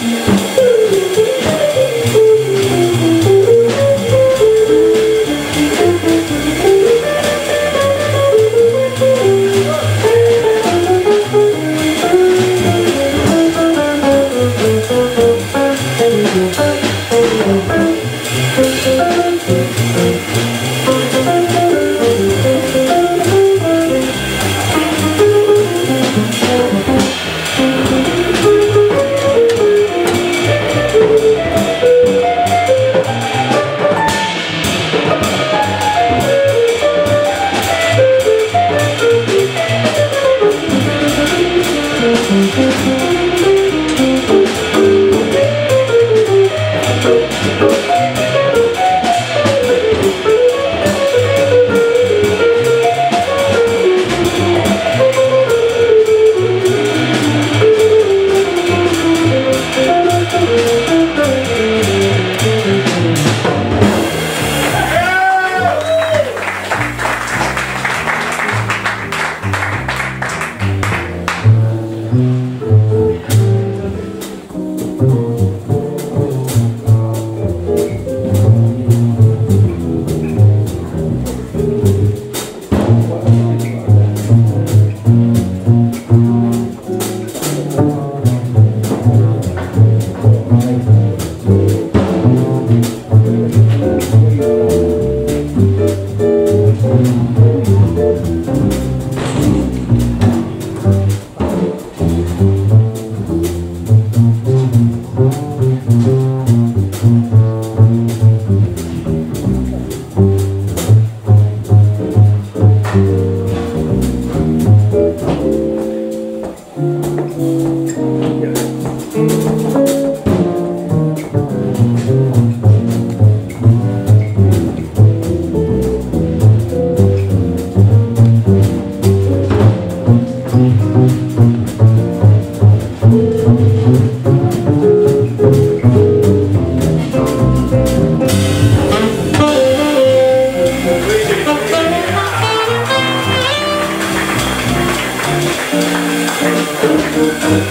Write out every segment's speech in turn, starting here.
Thank.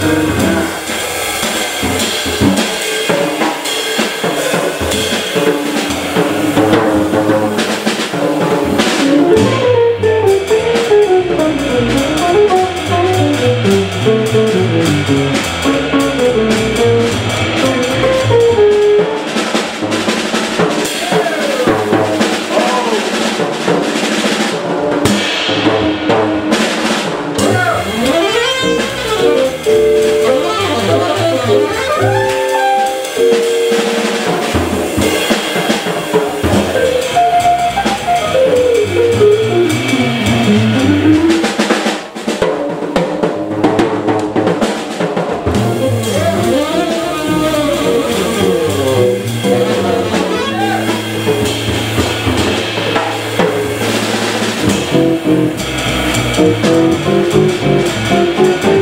Thank you. Thank you.